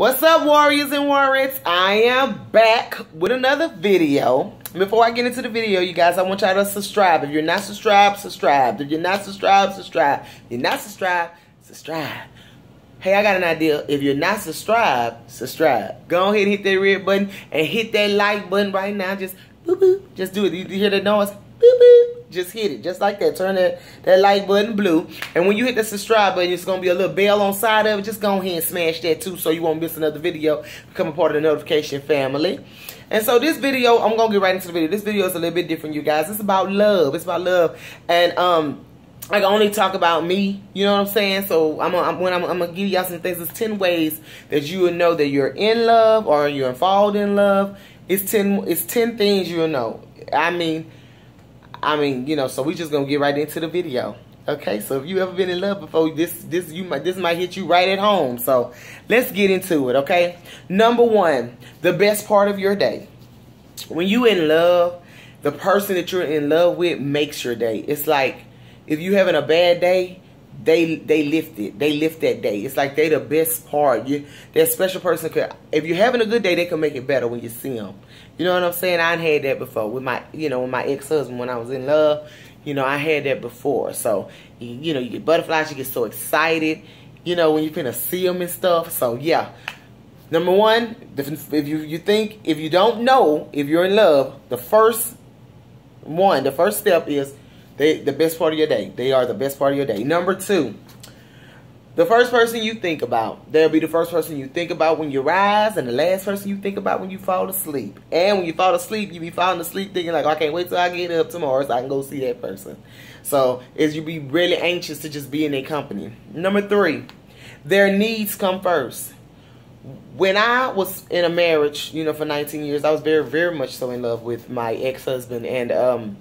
What's up, warriors and warriorettes? I am back with another video. Before I get into the video, you guys, I want y'all to subscribe. If you're not subscribed, subscribe. If you're not subscribed, subscribe. If you're not subscribed, subscribe. Hey, I got an idea. If you're not subscribed, subscribe. Go ahead and hit that red button and hit that like button right now. Just boop boop. Just do it. You hear that noise? Just hit it just like that turn that that like button blue and when you hit the subscribe button it's gonna be a little bell on side of it just go ahead and smash that too so you won't miss another video become a part of the notification family and so this video i'm gonna get right into the video this video is a little bit different you guys it's about love it's about love and um I can only talk about me, you know what I'm saying? So I'm I'm, when I'm, I'm gonna give y'all some things. It's ten ways that you will know that you're in love or you're involved in love. It's ten. It's ten things you'll know. I mean, I mean, you know, so we just gonna get right into the video. Okay, so if you ever been in love before, this this you might this might hit you right at home. So let's get into it. Okay, number one, the best part of your day. When you in love, the person that you're in love with makes your day. It's like if you having a bad day, they they lift it. They lift that day. It's like they the best part. You that special person could. If you're having a good day, they can make it better when you see them. You know what I'm saying? I had that before with my, you know, with my ex-husband when I was in love. You know, I had that before. So, you know, you get butterflies, you get so excited, you know, when you're finna see them and stuff. So, yeah. Number one, if you, you think, if you don't know if you're in love, the first one, the first step is they the best part of your day. They are the best part of your day. Number two, the first person you think about, they'll be the first person you think about when you rise, and the last person you think about when you fall asleep. And when you fall asleep, you be falling asleep thinking like, I can't wait till I get up tomorrow so I can go see that person. So is you be really anxious to just be in their company. Number three, their needs come first. When I was in a marriage, you know, for 19 years, I was very, very much so in love with my ex-husband, and um,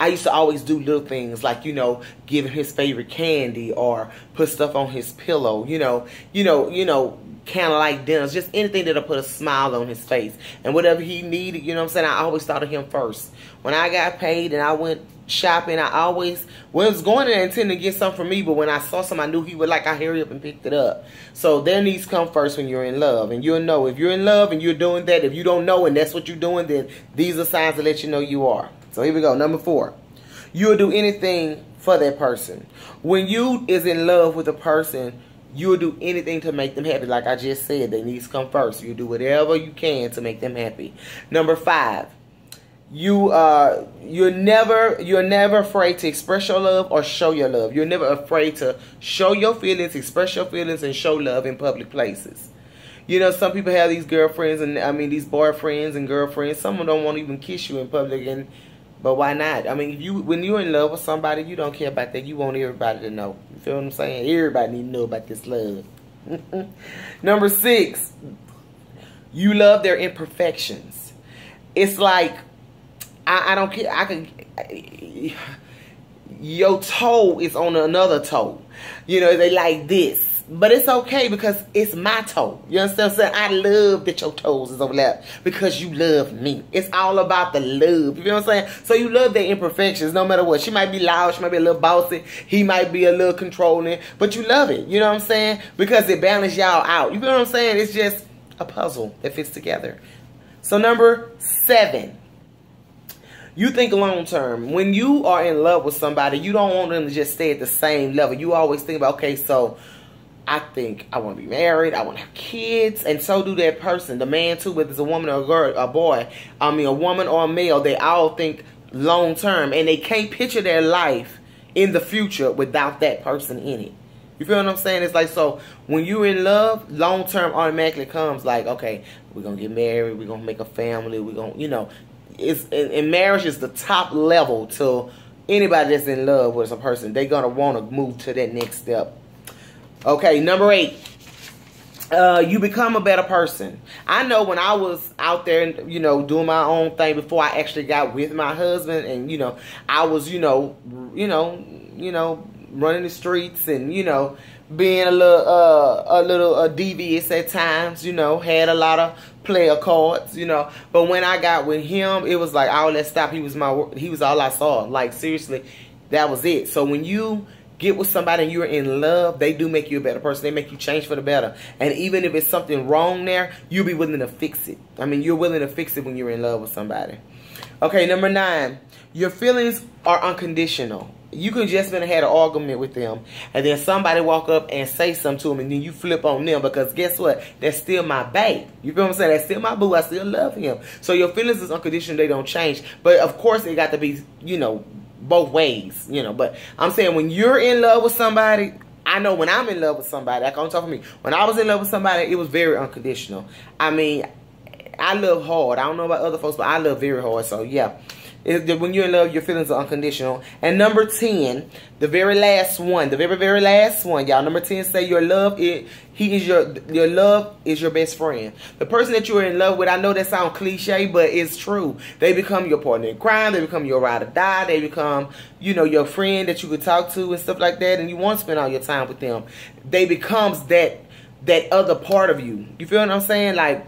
I used to always do little things like, you know, give him his favorite candy or put stuff on his pillow, you know, you know, you know, kind of like dinners, just anything that'll put a smile on his face. And whatever he needed, you know what I'm saying? I always thought of him first. When I got paid and I went shopping, I always was going there intending to get something for me, but when I saw something I knew he would like, I hurry up and picked it up. So their needs come first when you're in love. And you'll know if you're in love and you're doing that. If you don't know and that's what you're doing, then these are signs to let you know you are. So here we go. Number four. You'll do anything for that person. When you is in love with a person, you'll do anything to make them happy. Like I just said, they needs come first. You do whatever you can to make them happy. Number five, you uh you're never you're never afraid to express your love or show your love. You're never afraid to show your feelings, express your feelings, and show love in public places. You know, some people have these girlfriends and I mean these boyfriends and girlfriends. Some of them don't want to even kiss you in public and but why not? I mean, if you when you're in love with somebody, you don't care about that. You want everybody to know. You feel what I'm saying? Everybody need to know about this love. Number six, you love their imperfections. It's like I, I don't care. I can. I, your toe is on another toe. You know, they like this. But it's okay because it's my toe. You understand what I'm saying? I love that your toes is overlapped because you love me. It's all about the love. You know what I'm saying? So you love their imperfections no matter what. She might be loud. She might be a little bossy. He might be a little controlling. But you love it. You know what I'm saying? Because it balances y'all out. You know what I'm saying? It's just a puzzle that fits together. So number seven. You think long term. When you are in love with somebody, you don't want them to just stay at the same level. You always think about, okay, so I think I want to be married. I want to have kids, and so do that person. The man too, whether it's a woman or a girl, a boy. I mean, a woman or a male. They all think long term, and they can't picture their life in the future without that person in it. You feel what I'm saying? It's like so when you're in love, long term automatically comes like, okay, we're gonna get married, we're gonna make a family, we're gonna, you know, it's and, marriage is the top level to anybody that's in love with a person. They're gonna want to move to that next step Okay, number eight. Uh, you become a better person. I know when I was out there, you know, doing my own thing before I actually got with my husband, and you know, I was, you know, you know, you know, running the streets, and you know, being a little, uh, a little uh, devious at times. You know, had a lot of player cards. You know, but when I got with him, it was like all that stop. He was my, he was all I saw. Like seriously, that was it. So when you get with somebody and you're in love, they do make you a better person. They make you change for the better. And even if it's something wrong there, you'll be willing to fix it. I mean, you're willing to fix it when you're in love with somebody. Okay, number nine, your feelings are unconditional. You could just been had an argument with them, and then somebody walk up and say something to them, and then you flip on them because guess what? That's still my babe. You feel what I'm saying? That's still my boo. I still love him. So your feelings is unconditional. They don't change. But of course, it got to be, you know, both ways. You know. But I'm saying when you're in love with somebody, I know when I'm in love with somebody, like on top of me, when I was in love with somebody, it was very unconditional. I mean, I love hard. I don't know about other folks, but I love very hard. So yeah when you're in love, your feelings are unconditional. And number 10, the very last one, the very, very last one, y'all. Number 10 say your love is, he is your, your love is your best friend. The person that you're in love with, I know that sounds cliche, but it's true. They become your partner in crime. They become your ride or die. They become, you know, your friend that you could talk to and stuff like that. And you want to spend all your time with them. They becomes that, that other part of you. You feel what I'm saying? Like,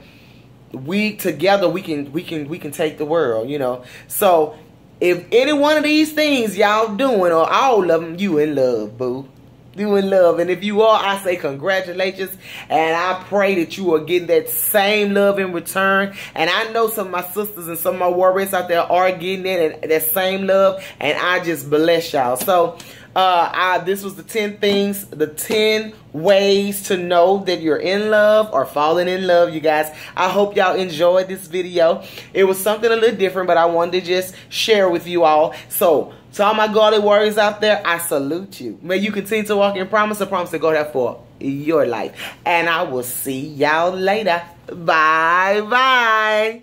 we together we can we can we can take the world you know? So if any one of these things y'all doing or all of them you in love boo. You in love. And if you are i say congratulations. And i pray that you are getting that same love in return. And i know some of my sisters and some of my warriors out there are getting and that same love. And i just bless y'all. So uh, I, this was the 10 things, the 10 ways to know that you're in love or falling in love, you guys. I hope y'all enjoyed this video. It was something a little different, but I wanted to just share with you all. So, to all my godly warriors out there, I salute you. May you continue to walk in promise and promise to go there for your life. And I will see y'all later. Bye-bye.